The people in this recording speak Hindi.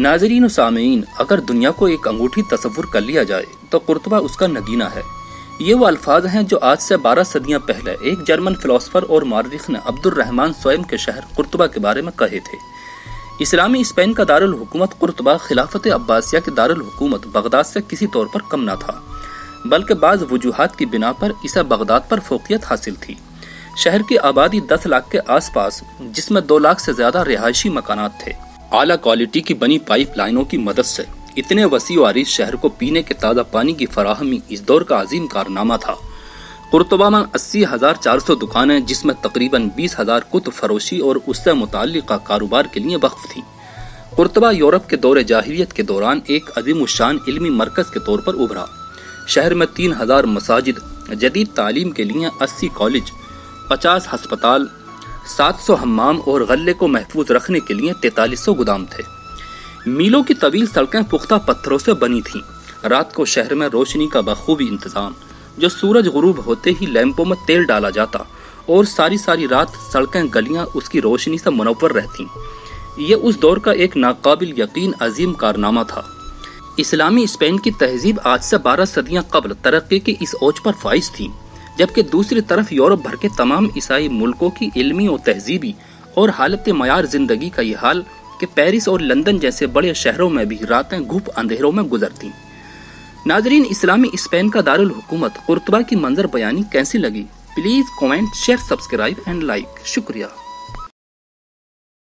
नाजरीन सामीन, अगर दुनिया को एक अंगूठी तस्वुर कर लिया जाए तो कुर्तबा उसका नगीना है। ये वो अल्फाज हैं जो आज से बारह सदियाँ पहले एक जर्मन फिलोसफर और मारिख ने अब्दुलरहमान स्वयं के शहर कुर्तबा के बारे में कहे थे। इस्लामी स्पेन का दारुल हुकूमत कुर्तबा खिलाफत अब्बासिया के दारुल हुकूमत बगदाद से किसी तौर पर कम न था, बल्कि बाज वजूहत की बिना पर इसे बगदाद पर फोकियत हासिल थी। शहर की आबादी दस लाख के आस पास जिसमें दो लाख से ज़्यादा रिहायशी मकान थे। आला क्वालिटी की बनी पाइप लाइनों की मदद से इतने वसी वारिस शहर को पीने के ताज़ा पानी की फराहमी इस दौर का अजीम कारनामा था। कुर्तबा में अस्सी हज़ार चार सौ दुकानें, जिसमें तकरीबन बीस हज़ार कुत फरोशी और उससे मुतल कारोबार के लिए वक्फ थी। कुर्तबा यूरोप के दौरे जाहिरियत के दौरान एक अजीम शान इलमी मरकज के तौर पर उभरा। शहर में तीन हज़ार मसाजिद, जदीद तालीम के लिए अस्सी कॉलेज, पचास हस्पताल सात सौ हमाम और गले को महफूज रखने के लिए तैतालीस सौ गोदाम थे। मीलों की तवील सड़कें पुख्ता पत्थरों से बनी थीं। रात को शहर में रोशनी का बखूबी इंतज़ाम, जो सूरज गुरूब होते ही लैंपों में तेल डाला जाता और सारी सारी रात सड़कें, गलियाँ उसकी रोशनी से मुनवर रहती। ये उस दौर का एक नाकाबिल यकीन अजीम कारनामा था। इस्लामी स्पेन की तहजीब आज से बारह सदियाँ कबल, तरक्की की इस ओज पर फाइज थी। जबकि दूसरी तरफ़ यूरोप भर के तमाम ईसाई मुल्कों की इलमी और तहजीबी और हालत मैार ज़िंदगी का ये हाल कि पेरिस और लंदन जैसे बड़े शहरों में भी रातें घुप अंधेरों में गुजरती। नाजरीन, इस्लामी स्पेन का दारुल हुकूमत कुर्तबा की मंजर बयानी कैसी लगी? Please comment, share, subscribe and like. शुक्रिया।